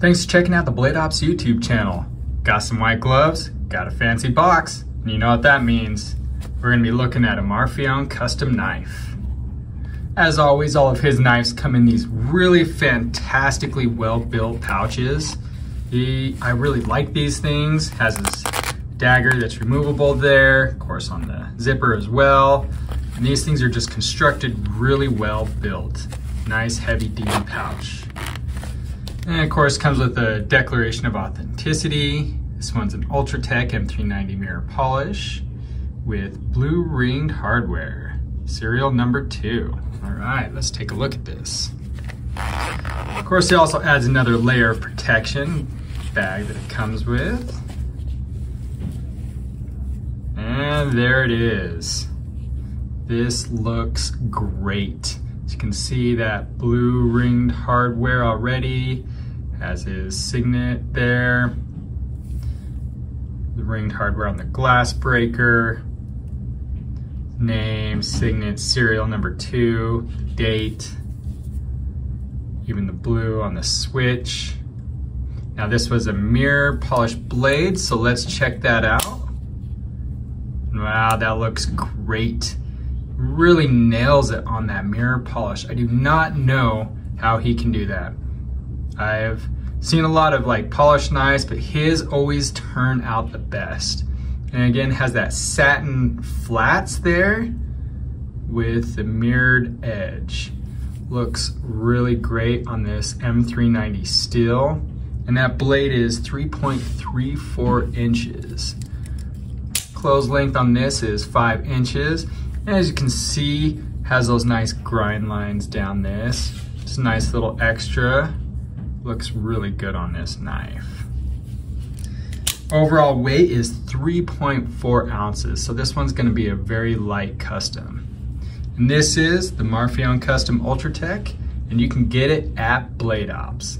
Thanks for checking out the Blade Ops YouTube channel. Got some white gloves, got a fancy box, and you know what that means. We're gonna be looking at a Marfione custom knife. As always, all of his knives come in these really fantastically well-built pouches. He, I really like these things. Has his dagger that's removable there, of course on the zipper as well. And these things are just constructed really well built. Nice heavy duty pouch. And of course comes with a declaration of authenticity. This one's an Ultratech M390 mirror polish with blue ringed hardware. Serial number two. All right, let's take a look at this. Of course, it also adds another layer of protection bag that it comes with. And there it is. This looks great. As you can see that blue ringed hardware already has his signet there. The ringed hardware on the glass breaker. Name, signet, serial number two, date, even the blue on the switch. Now this was a mirror polished blade, so let's check that out. Wow, that looks great. Really nails it on that mirror polish. I do not know how he can do that. I've seen a lot of like polished knives, but his always turn out the best. And again, has that satin flats there with the mirrored edge. Looks really great on this M390 steel. And that blade is 3.34 inches. Close length on this is five inches. And as you can see, has those nice grind lines down this. It's a nice little extra looks really good on this knife. Overall weight is 3.4 ounces, so this one's gonna be a very light custom. And this is the Marfione Custom Ultratech, and you can get it at Blade Ops.